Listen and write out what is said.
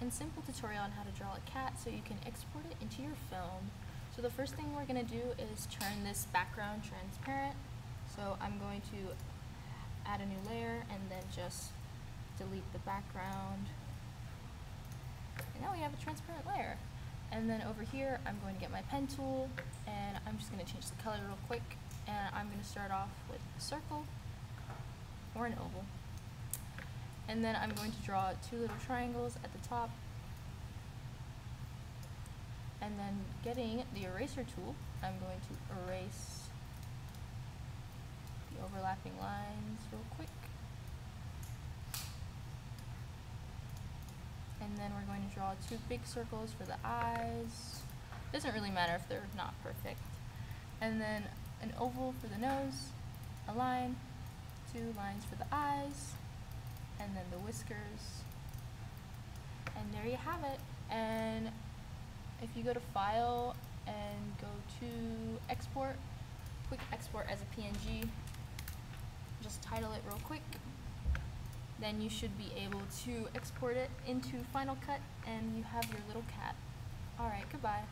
and simple tutorial on how to draw a cat so you can export it into your film. So the first thing we're going to do is turn this background transparent. So I'm going to add a new layer and then just delete the background. And now we have a transparent layer. And then over here, I'm going to get my pen tool and I'm just going to change the color real quick. And I'm going to start off with a circle or an oval. And then I'm going to draw two little triangles at the top. And then getting the eraser tool, I'm going to erase the overlapping lines real quick. And then we're going to draw two big circles for the eyes. Doesn't really matter if they're not perfect. And then an oval for the nose, a line, two lines for the eyes, and the whiskers. And there you have it. And if you go to File and go to Export, quick export as a PNG, just title it real quick. Then you should be able to export it into Final Cut and you have your little cat. Alright, goodbye.